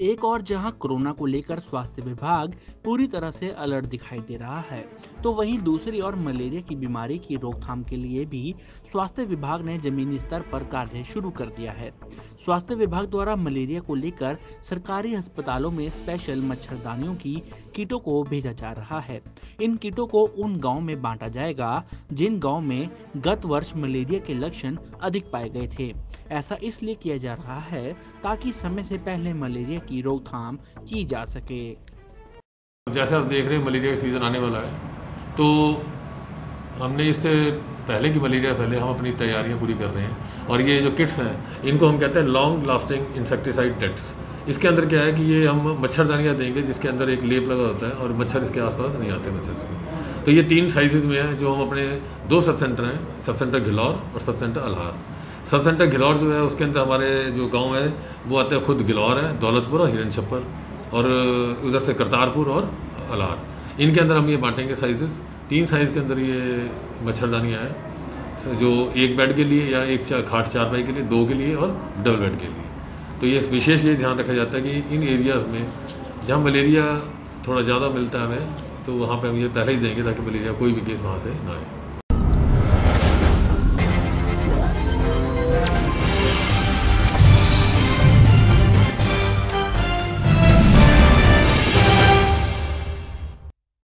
एक और जहाँ कोरोना को लेकर स्वास्थ्य विभाग पूरी तरह से अलर्ट दिखाई दे रहा है तो वहीं दूसरी ओर मलेरिया की बीमारी की रोकथाम के लिए भी स्वास्थ्य विभाग ने जमीनी स्तर पर कार्य शुरू कर दिया है। स्वास्थ्य विभाग द्वारा मलेरिया को लेकर सरकारी अस्पतालों में स्पेशल मच्छरदानियों की किटों को भेजा जा रहा है। इन किटों को उन गाँव में बांटा जाएगा, जिन गाँव में गत वर्ष मलेरिया के लक्षण अधिक पाए गए थे। ऐसा इसलिए किया जा रहा है ताकि समय से पहले मलेरिया की रोकथाम की जा सके। जैसे आप देख रहे हैं, मलेरिया का सीज़न आने वाला है तो हमने इससे पहले की मलेरिया पहले हम अपनी तैयारियाँ पूरी कर रहे हैं। और ये जो किट्स हैं, इनको हम कहते हैं लॉन्ग लास्टिंग इंसेक्टिसाइड टेट्स इसके अंदर क्या है कि ये हम मच्छरदानियाँ देंगे, जिसके अंदर एक लेप लगा होता है, और मच्छर इसके आसपास नहीं आते मच्छर से। तो ये तीन साइजेज में है, जो हम अपने दो सब सेंटर हैं सब सेंटर घिलौर और सब सेंटर अल्हार सब सेंटर घिलौर जो है उसके अंदर हमारे जो गाँव है वो आते हैं खुद घिलौर है दौलतपुर और हिरन छप्पर और उधर से करतारपुर और अलार। इनके अंदर हम ये बांटेंगे साइजेस तीन साइज़ के अंदर ये मच्छरदानियाँ हैं जो एक बेड के लिए या एक चा, खाट चार पाई के लिए दो के लिए और डबल बेड के लिए। तो ये विशेष ये ध्यान रखा जाता है कि इन एरियाज़ में जहाँ मलेरिया थोड़ा ज़्यादा मिलता है हमें तो वहाँ पे हम ये पहले ही देंगे ताकि मलेरिया कोई भी केस वहाँ से ना आए।